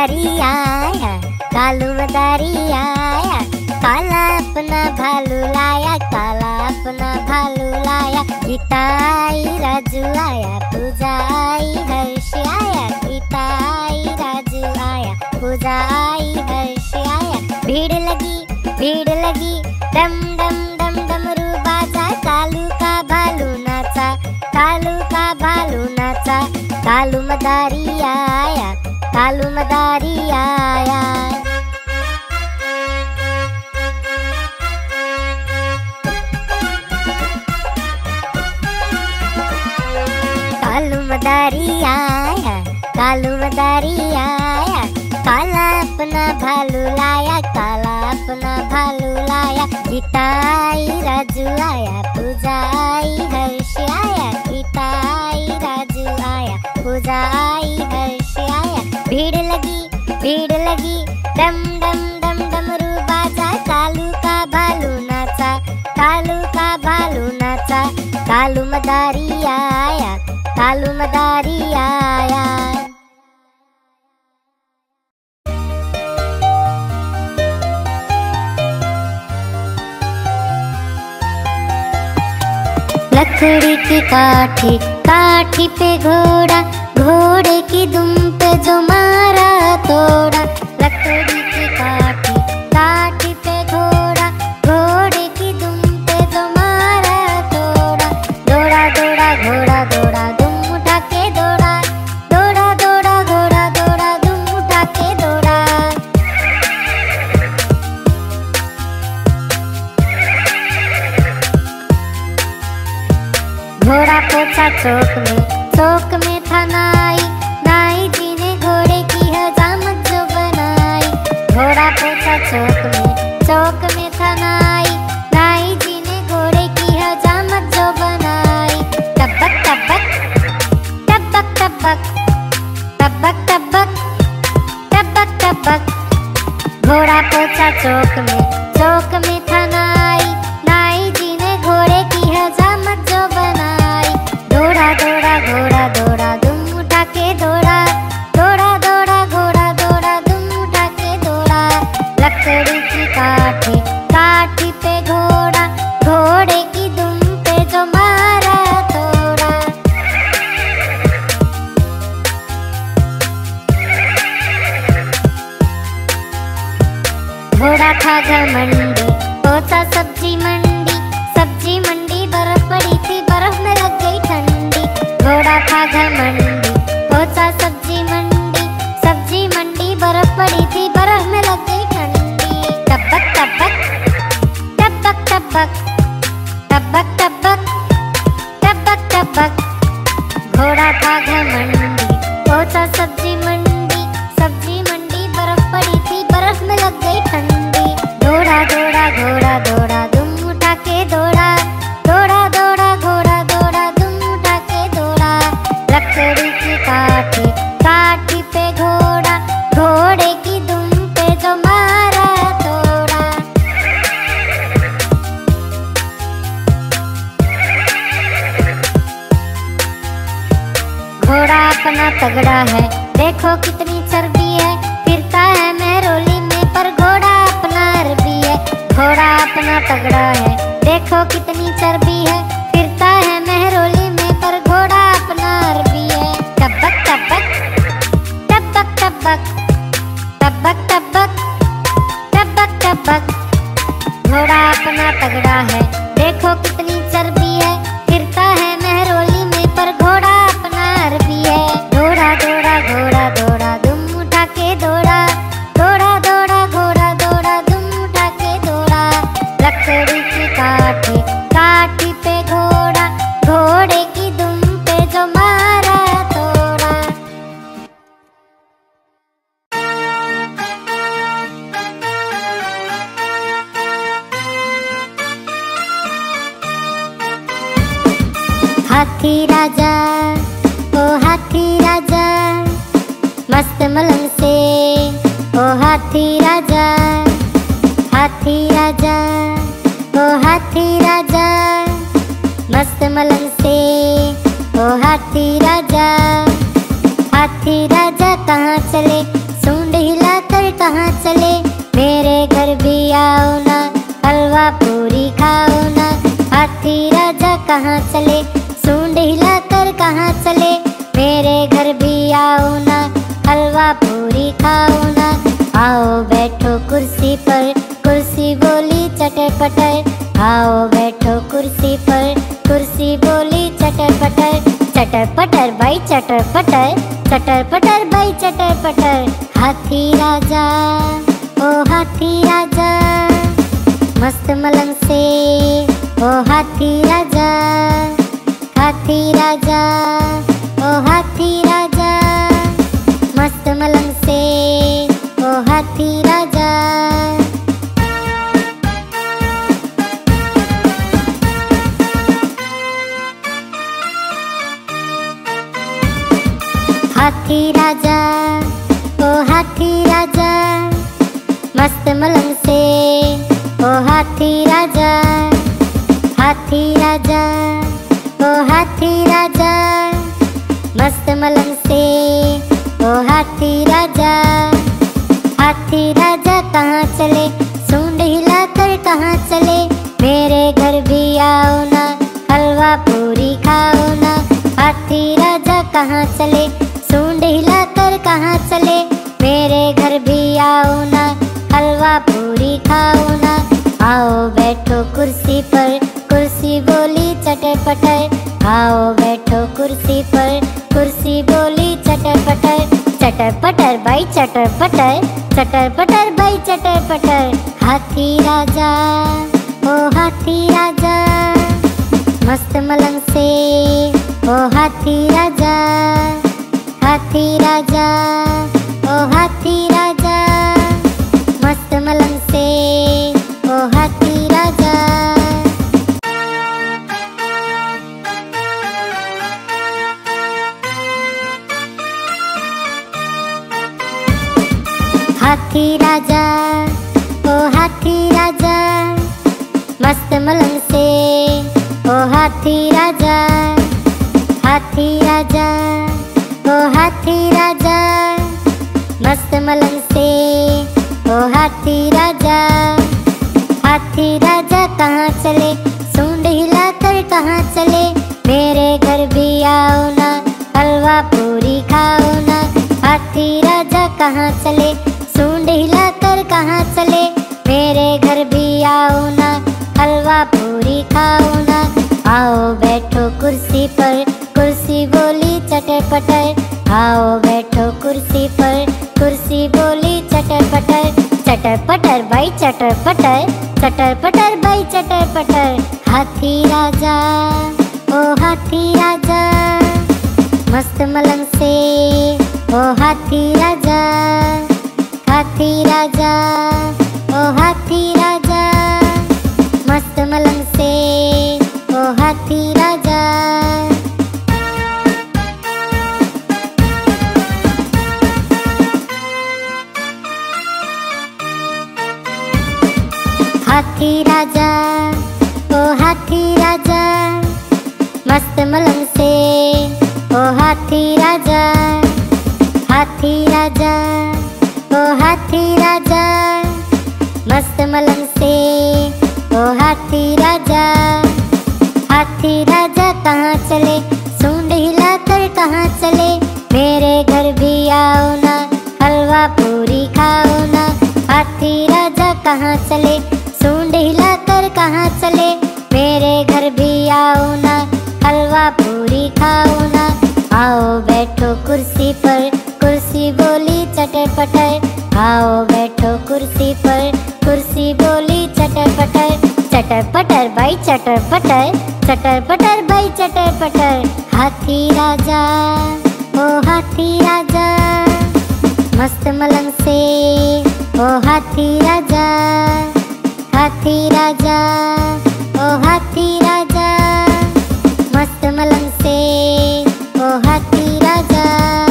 मदारी आया कालू मदारी आया काला अपना भालू लाया काला अपना भालू लाया गीता आई राजू आया पूजा हर्ष आया गीता राजू आया पूजा हर्ष आया। भीड़ लगी भीड़ लगी डम डम डम डमरू बाजा कालू का भालू नाचा कालू का भालू नाचा कालू मदारी आया कालू मदारी आया। कालू मदारी आया, कालू मदारी आया। काला अपना भालू लाया, काला अपना भालू लाया। गीता राजू आया पूजा आई हर्ष आया गीता राजू आया पूजा आई हर्ष आया भीड़ लगी भीड़ लगी डम डम डम डमरू बाजा कालू का भालू नाचा, कालू का भालू नाचा। कालू मदारी आया, कालू मदारी लकड़ी की काठी काठी पे घोड़ा, घोड़े की दुम पे जो मारा तोड़ा। लकड़ी की काठी चौक में चौक में था नाई जी ने घोड़े की हजामत बनाई। तबक टबक घोड़ा पोछा चौक में धमन अपना तगड़ा है। देखो कितनी चर्बी है। फिरता है मेहरोली में, पर घोड़ा अपना अरबी है। घोड़ा अपना तगड़ा है। देखो कितनी चर्बी राजा, हाथी राजा, ओ हाथी राजा, मस्त मलंग से, ओ हाथी राजा हाथी राजा कहाँ चले? सूंड हिलाकर कहाँ चले? मेरे घर भी आओ ना, हलवा पूरी चटर पटर चटर पटर भाई चटर पटर चटर पटर भाई चटर पटर हाथी राजा, ओ हाथी राजा, मस्त मलंग से, ओ हाथी राजा हाथी राजा। मलंग से ओ हाथी राजा हाथी राजा, ओ हाथी राजा, मस्त मलंग से ओ हाथी राजा हाथी राजा कहाँ चले? सूंड हिलाकर कहाँ चले? मेरे घर भी आओ ना, हलवा पूरी खाओ ना। हाथी राजा कहाँ चले? सूंड हिलाकर कहाँ चले? मेरे घर भी आओ ना हलवा पूरी खाओ ना। आओ बैठो कुर्सी पर, कुर्सी बोली चटर पटर आओ बैठो कुर्सी पर, कुर्सी बोली चटर चटर पटर भाई चटर पटर चटर पटर भाई चटर पटर हाथी राजा, ओ हाथी राजा। मस्त मलंग से, ओ हाथी राजा हाथी राजा। हाथी राजा, ओ हाथी राजा, मस्त मलंग से, ओ हाथी राजा हाथी राजा, ओ हाथी राजा, मस्त मलंग से, ओ हाथी राजा हाथी राजा कहाँ चले, सूंड हिलाकर कहाँ चले, मेरे घर भी आओ ना, हलवा पूरी खाओ ना, हाथी राजा कहाँ चले पटर चटर पटर भाई चटर पटर हाथी राजा, ओ हाथी राजा। मस्त मलंग से, ओ हाथी राजा। हाथी राजा, ओ हाथी हाथी राजा, ओ हाथी राजा, मस्त मलंग से, ओ हाथी राजा हाथी राजा, ओ हाथी राजा, मस्त मलंग से, ओ हाथी राजा हाथी राजा कहाँ चले, सूंड हिलाकर कहाँ चले, मेरे घर भी आओ ना, हलवा पूरी खाओ ना, हाथी राजा कहाँ चले कहाँ चले? मेरे घर भी आओ ना, हलवा पूरी खाओ ना। आओ बैठो कुर्सी पर, कुर्सी बोली चटर पटर आओ बैठो कुर्सी पर, कुर्सी बोली चटर पटर चटर भाई चटर पटर चटर पटर भाई चटर हाथी राजा, ओ हाथी राजा, मस्त मलंग से, ओ हाथी राजा। हाथी राजा ओ हाथी राजा मस्त मलंग से ओ हाथी राजा।